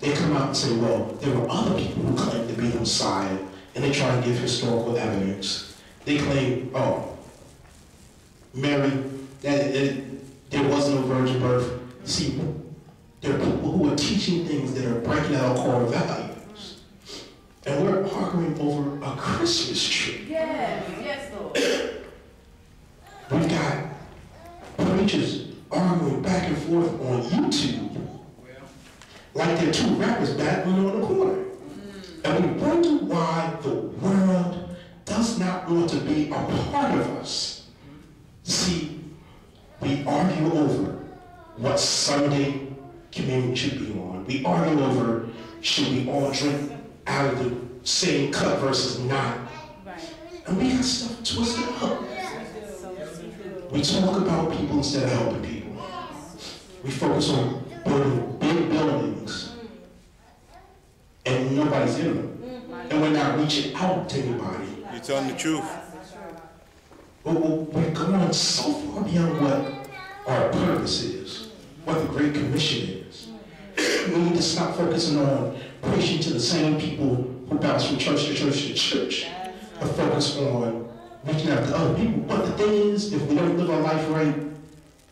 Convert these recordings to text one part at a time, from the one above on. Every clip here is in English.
they come out and say, well, there were other people who claimed to be the Messiah, and they try to give historical evidence. They claim, oh, Mary, that it, there was no virgin birth. See, there are people who are teaching things that are breaking our core values. And we're arguing over a Christmas tree. Yes, yes, Lord. We've got preachers arguing back and forth on YouTube like they're two rappers battling on the corner. And we wonder why the world does not want to be a part of us. See, we argue over what Sunday communion should be on. We argue over should we all drink out of the same cup versus not. And we got stuff twisted up. We talk about people instead of helping people. We focus on building nobody's in them. Mm-hmm. And we're not reaching out to anybody. You're telling the truth. But we're going so far beyond what our purpose is, what the Great Commission is. We need to stop focusing on preaching to the same people who bounce from church to church to church, but focus on reaching out to other people. But the thing is, if we don't live our life right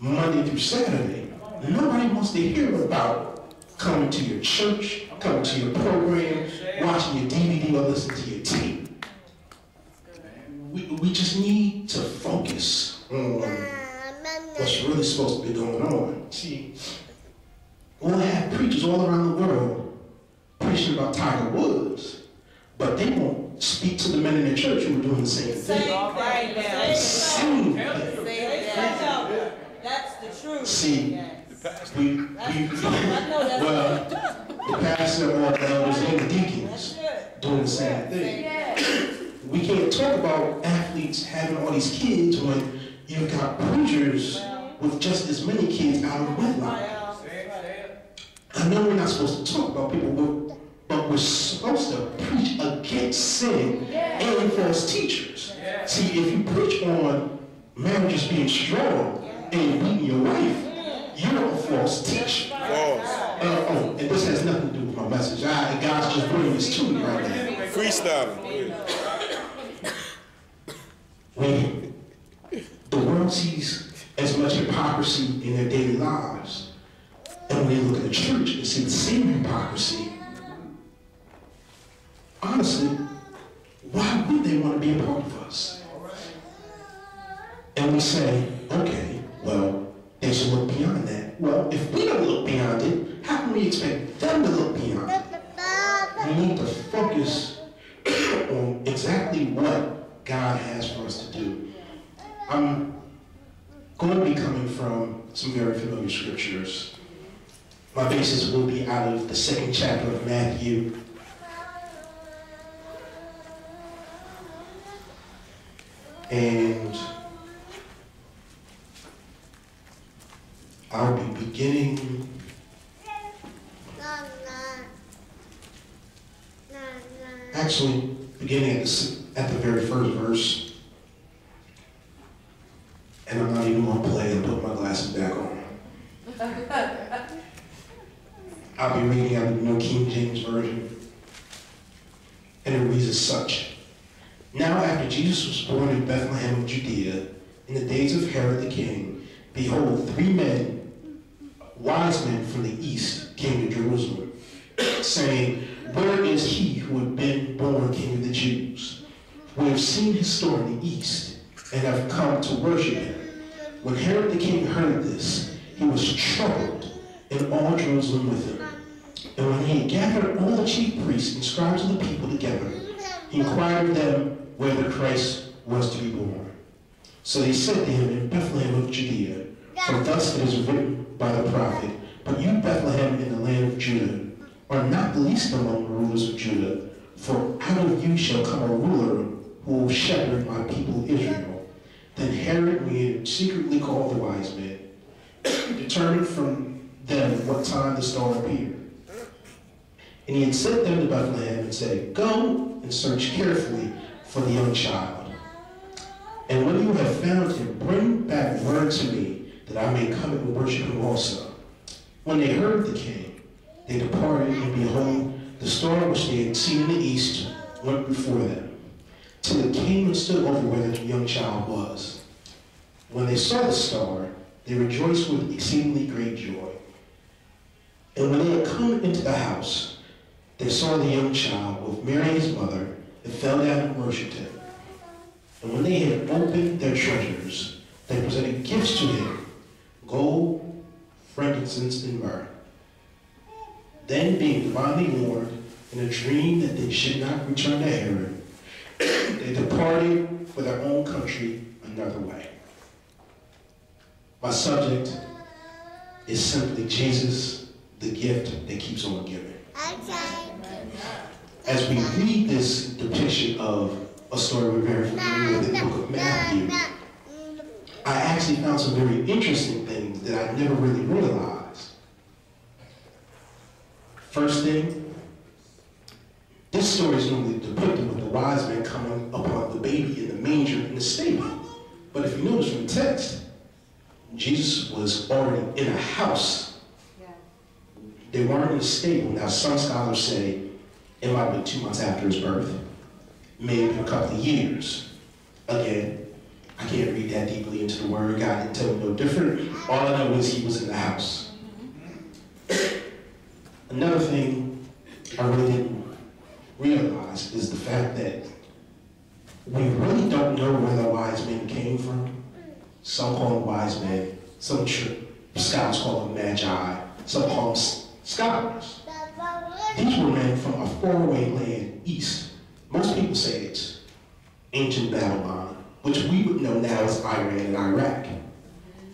Monday through Saturday, nobody wants to hear about coming to your church, coming to your program, watching your DVD or listening to your tape. We, we just need to focus on what's really supposed to be going on. See, we'll have preachers all around the world preaching about Tiger Woods, but they won't speak to the men in their church who are doing the same thing. All right now. Same thing. That's the truth. See, we, we, I know that's well, the pastor or the elders and the deacons doing the same thing. We can't talk about athletes having all these kids when you've got preachers with just as many kids out of wedlock. I know we're not supposed to talk about people, but, but we're supposed to preach against sin and false teachers. See, if you preach on marriages being strong and beating your wife, you're a false teacher. False. Uh, oh, and this has nothing to do with my message. I, God's just bringing this to me right now. Freestyling. when the world sees as much hypocrisy in their daily lives, and when they look at the church and see the same hypocrisy, honestly, why would they want to be a part of us? And we say, okay, well, they should look beyond that. Well, if we don't look beyond it, how can we expect them to look beyond? We need to focus on exactly what God has for us to do. I'm going to be coming from some very familiar scriptures. My basis will be out of the second chapter of Matthew. And I'll be beginning actually beginning at the, at the very first verse. And I'm not even going to play and put my glasses back on. I'll be reading out of the New King James Version. And it reads as such. Now after Jesus was born in Bethlehem of Judea, in the days of Herod the king, behold, three men, wise men from the east, came to Jerusalem, saying, Where is he who had been born king of the Jews? We have seen his star in the east, and have come to worship him. When Herod the king heard this, he was troubled, and all Jerusalem with him. And when he had gathered all the chief priests and scribes of the people together, he inquired of them where the Christ was to be born. So they said to him in Bethlehem of Judea, For thus it is written by the prophet, But you, Bethlehem, in the land of Judah, are not the least among the rulers of Judah, for out of you shall come a ruler who will shepherd my people Israel. Then Herod, had secretly called the wise men, determined from them what time the star appeared. And he had sent them to Bethlehem and said, Go and search carefully for the young child. And when you have found him, bring back word to me, that I may come and worship him also. When they heard the king, They departed, and behold, the star which they had seen in the east went before them, till it came and stood over where the young child was. When they saw the star, they rejoiced with exceedingly great joy. And when they had come into the house, they saw the young child with Mary his mother, and fell down and worshipped him. And when they had opened their treasures, they presented gifts to him gold, frankincense, and myrrh. Then, being divinely warned in a dream that they should not return to Herod, they departed for their own country another way. My subject is simply Jesus, the gift that keeps on giving. As we read this depiction of a story we're very familiar with in the book of Matthew, I actually found some very interesting things that I never really realized. This story is normally depicted with the wise men coming upon the baby in the manger in the stable. But if you notice from the text, Jesus was already in a house. They weren't in a stable. Now, some scholars say it might have been two months after his birth, maybe a couple of years. Again, I can't read that deeply into the word. God didn't tell me no different. All I know is he was in the house. Another thing I really didn't realize is the fact that we really don't know where the wise men came from. Some call them wise men, some scholars call them magi, some call them scholars. These were men from a faraway land east. Most people say it's ancient Babylon, which we would know now as Iran and Iraq.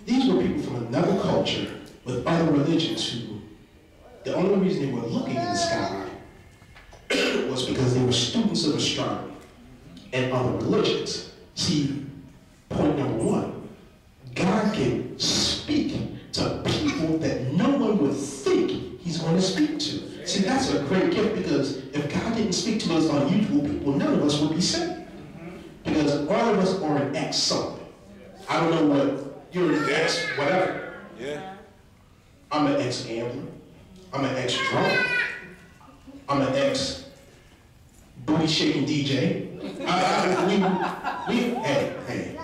These were people from another culture with other religions who, the only reason they were looking in the sky was because they were students of astronomy and other religions. See, point number one, God can speak to people that no one would think he's going to speak to. See, that's a great gift because if God didn't speak to us unusual people, none of us would be saved. Because all of us are an ex something. I don't know what, you're an ex whatever. Yeah. I'm an ex gambler. I'm an ex drunk. I'm an ex booty shaking DJ. I, I, we, we, hey, hey.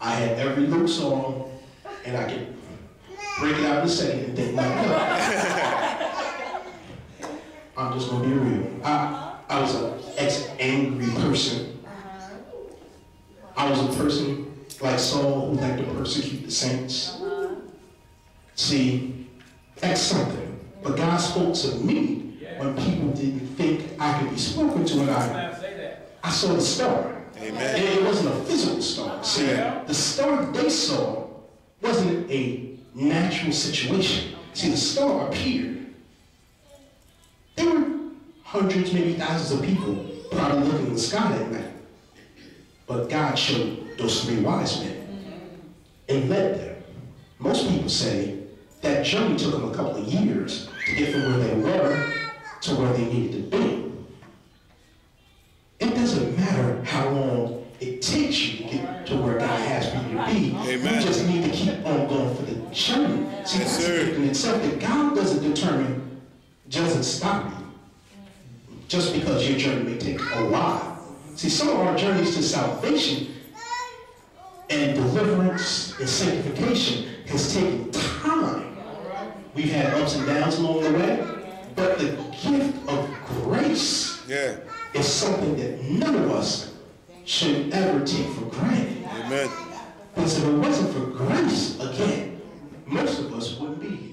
I had every Luke song, and I could break it out in a second and think no. I'm just gonna be real. I, I was an ex-angry person. I was a person like Saul who liked to persecute the saints. See, that's something. But God spoke to me when people didn't think I could be spoken to, and I, I saw the star. Amen. And it wasn't a physical star. See, Yeah. the star they saw wasn't a natural situation. See, the star appeared. There were hundreds, maybe thousands of people probably looking in the sky that night. But God showed those three wise men and led them. Most people say that journey took them a couple of years to get from where they were to where they needed to be. It doesn't matter how long it takes you to get to where God has for you to be. Amen. You just need to keep on going for the journey. See, Yes, that's sir. the gift in itself that God doesn't determine, doesn't stop you. Just because your journey may take a while. See, some of our journeys to salvation and deliverance and sanctification has taken time. We've had ups and downs along the way, but the gift of grace Yeah. is something that none of us should ever take for granted. Amen. Because if it wasn't for grace, again, most of us wouldn't be here.